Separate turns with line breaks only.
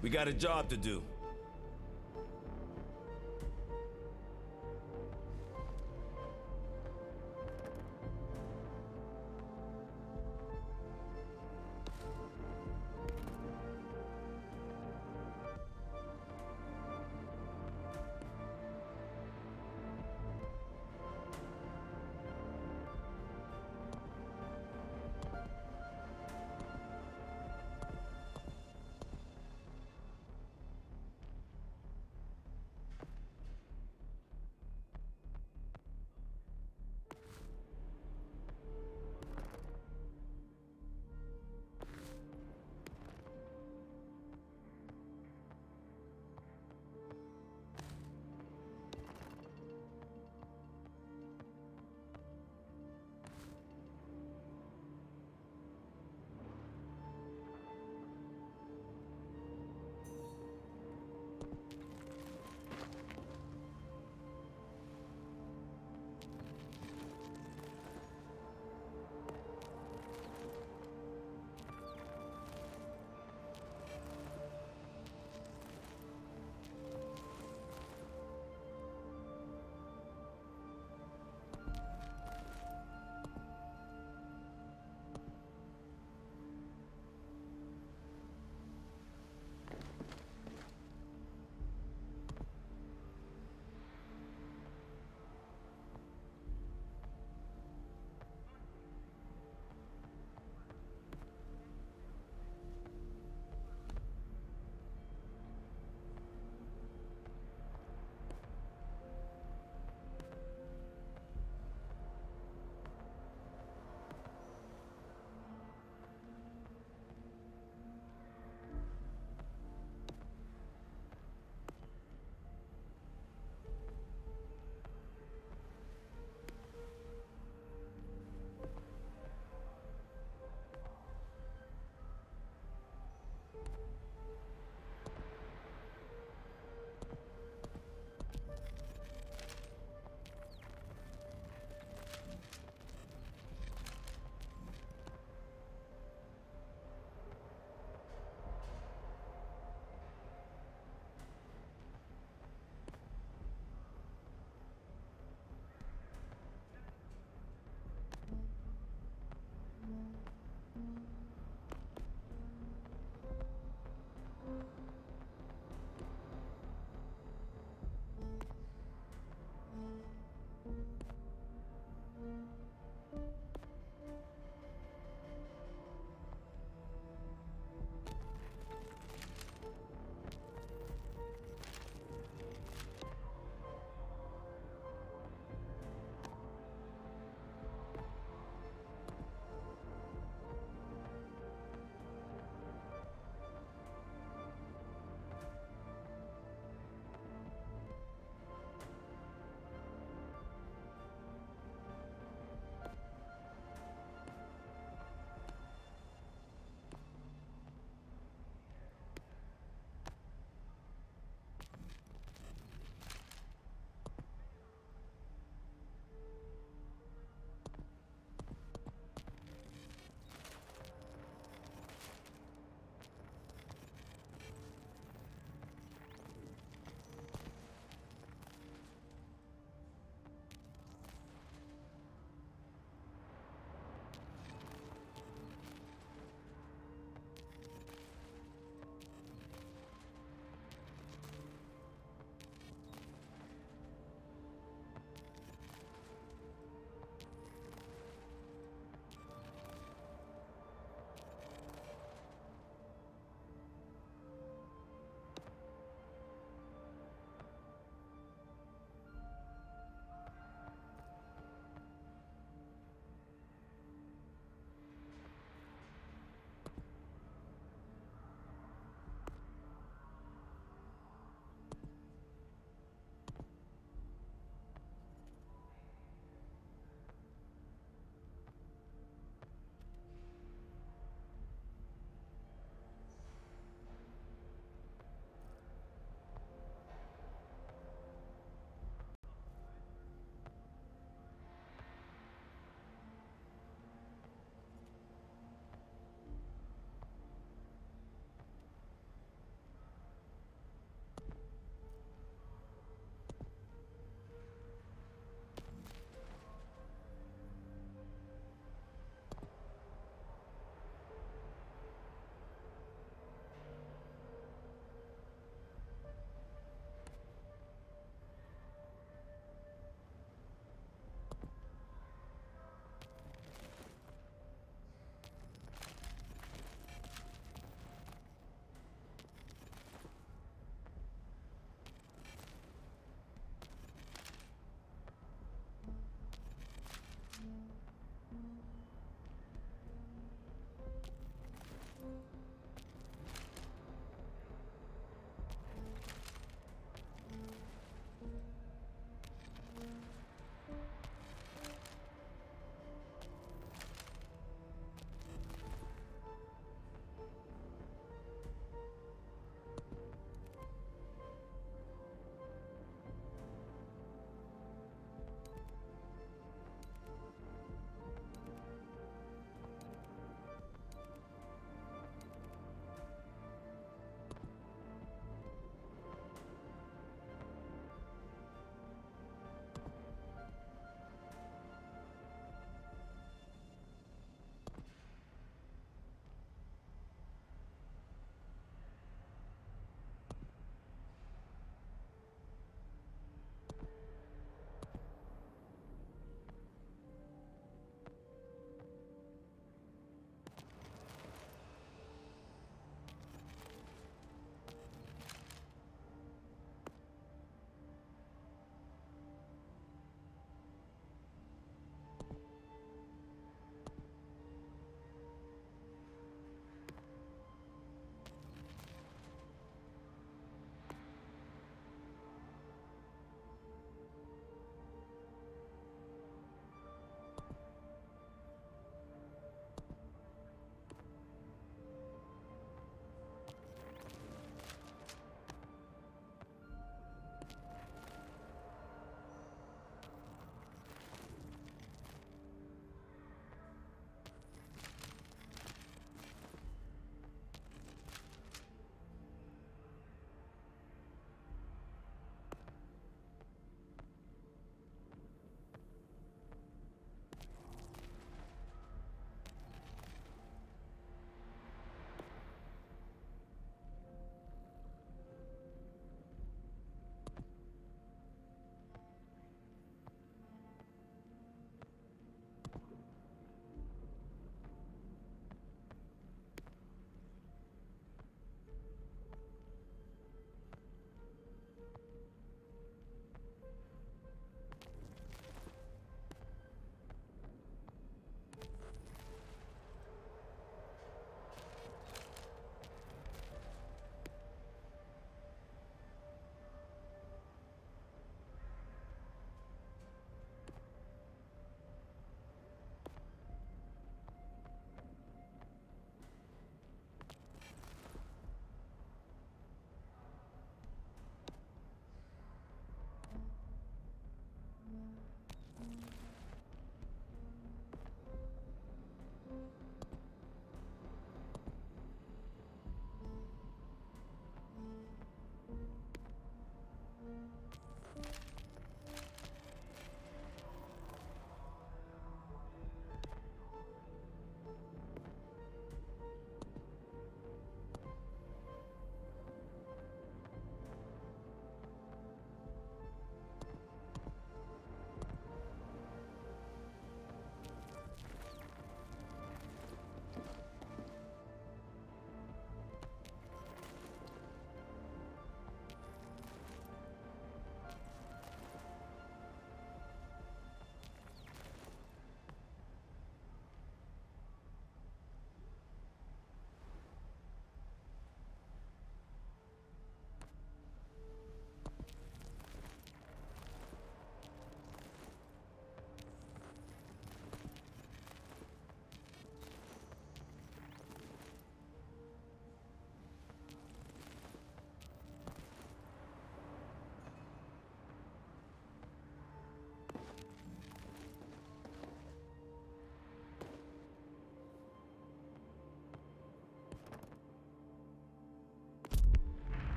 We got a job to do.